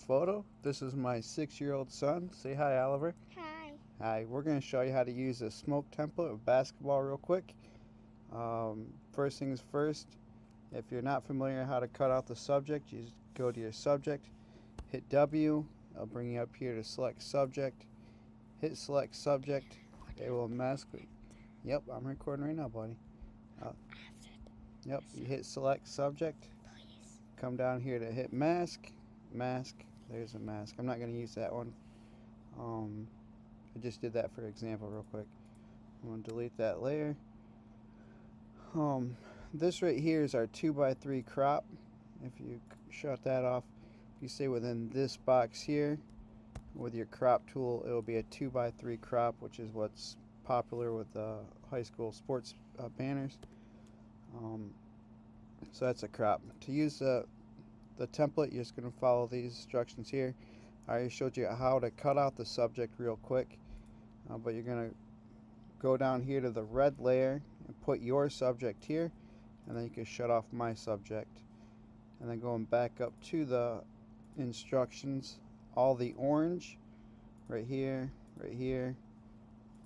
photo. This is my six-year-old son. Say hi, Oliver. Hi. Hi. We're going to show you how to use a smoke template of basketball real quick. Um, first things first, if you're not familiar how to cut out the subject, you just go to your subject, hit W. I'll bring you up here to select subject. Hit select subject. It will mask. Yep, I'm recording right now, buddy. Uh, yep, you hit select subject. Come down here to hit mask mask. There's a mask. I'm not going to use that one. Um, I just did that for example real quick. I'm going to delete that layer. Um, this right here is our 2x3 crop. If you shut that off if you stay within this box here with your crop tool it will be a 2x3 crop which is what's popular with uh, high school sports uh, banners. Um, so that's a crop. To use the the template you're just going to follow these instructions here. I showed you how to cut out the subject real quick uh, but you're going to go down here to the red layer and put your subject here and then you can shut off my subject. And then going back up to the instructions all the orange right here right here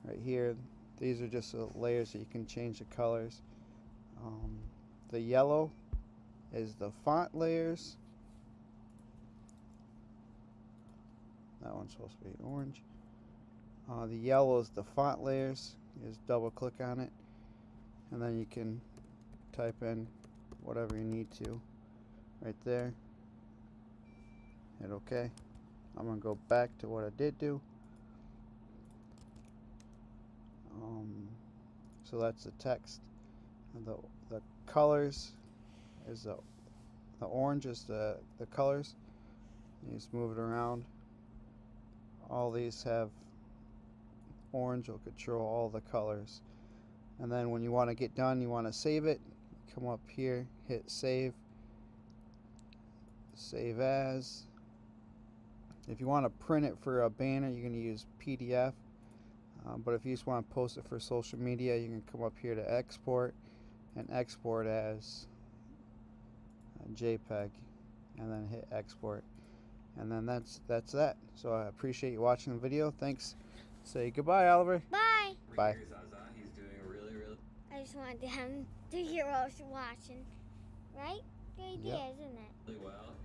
right here. These are just the layers that you can change the colors. Um, the yellow is the font layers. That one's supposed to be orange. Uh, the yellow is the font layers. You just double click on it and then you can type in whatever you need to right there. Hit OK. I'm going to go back to what I did do. Um, so that's the text. And the, the colors is the the orange is the the colors. You just move it around. All these have orange will control all the colors. And then when you want to get done you want to save it. Come up here hit save. Save as. If you want to print it for a banner you're going to use PDF um, but if you just want to post it for social media you can come up here to export and export as JPEG and then hit export. And then that's that's that. So I appreciate you watching the video. Thanks. Say goodbye Oliver. Bye. Bye. He's doing really really I just wanted him to hear what I was watching. Right? Good idea yep. isn't it? really well